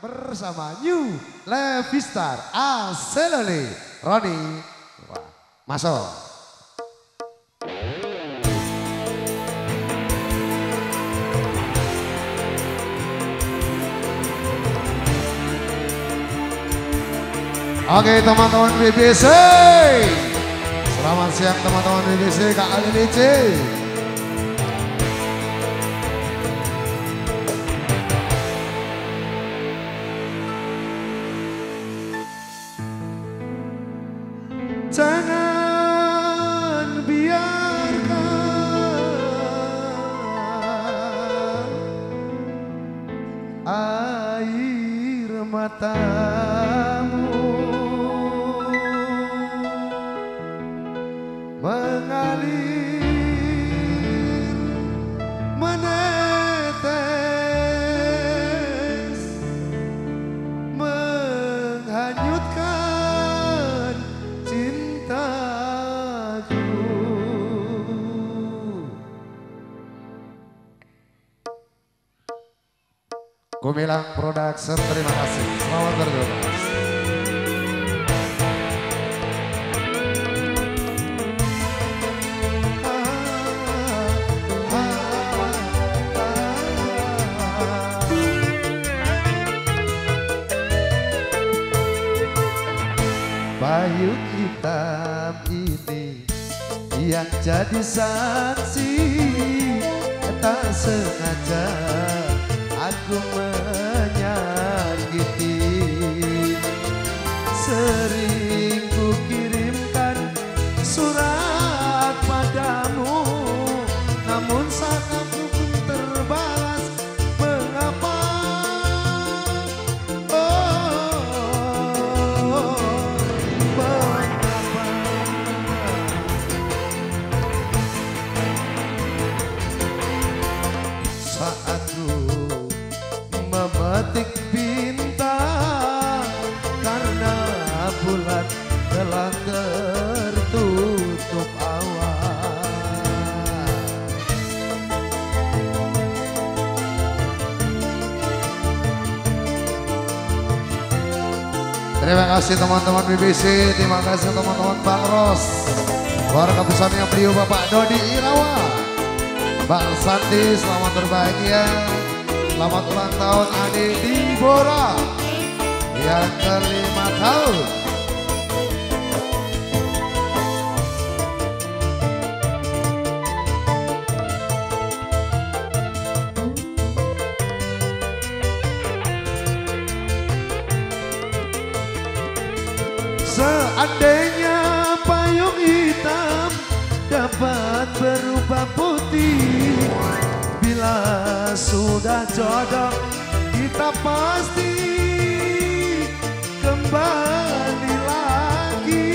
bersama New Levistar Aselele Roni masuk. Oke teman-teman BBC Selamat siang teman-teman BBC Kak LDC matar. Gumilang Production terima kasih. Selamat bertugas Bayu hitam ini yang jadi saksi tak sengaja aku menyakiti surat padamu. Namun saat aku pun terbalas mengapa? Oh mengapa saat ku memetik bintang karena bulan telah tertutup Terima kasih teman-teman BBC, terima kasih teman-teman Bang Ros, keluarga besarnya beliau Bapak Dodi Irawan. Bang Sandi selamat berbahagia Selamat ulang tahun Adi Dibora Yang kelima tahun Seandainya payung hitam dapat berubah putih Bila sudah jodoh kita pasti kembali lagi.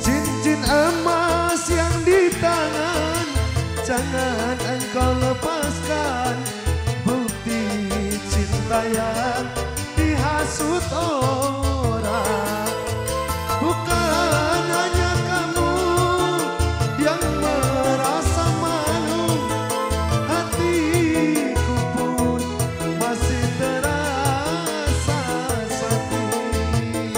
Cincin emas yang di tangan Jangan engkau lepaskan Bukti cinta yang dihasut orang. Bukan hanya kamu yang merasa malu Hatiku pun masih terasa sakit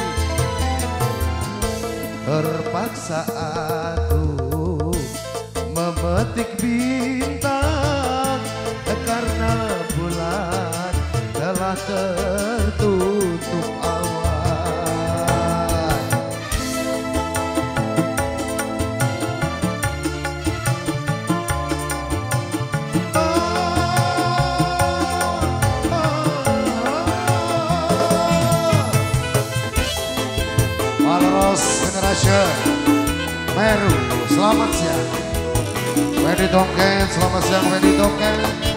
Terpaksa aku memetik bintang Meru, selamat siang. Wedi Tongken, selamat siang Wedi Tongken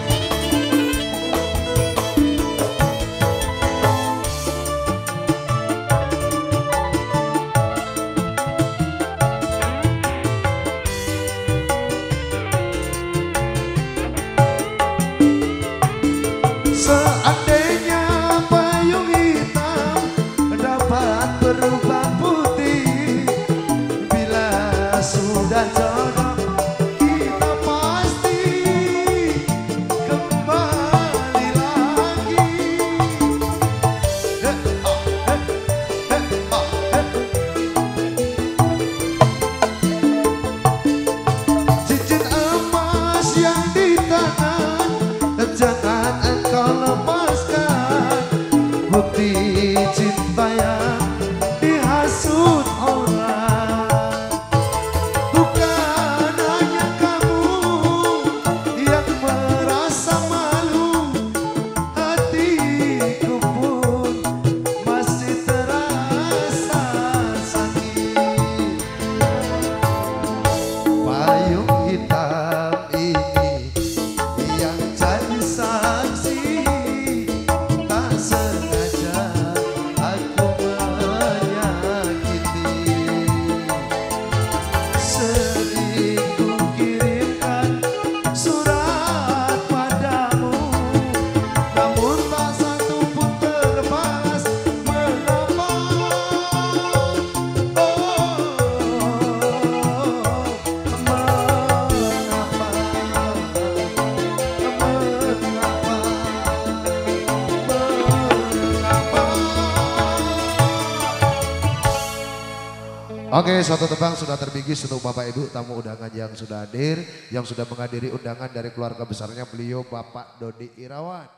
Oke, suatu tebang sudah terbigis untuk Bapak Ibu tamu undangan yang sudah hadir, yang sudah menghadiri undangan dari keluarga besarnya beliau Bapak Dodi Irawan.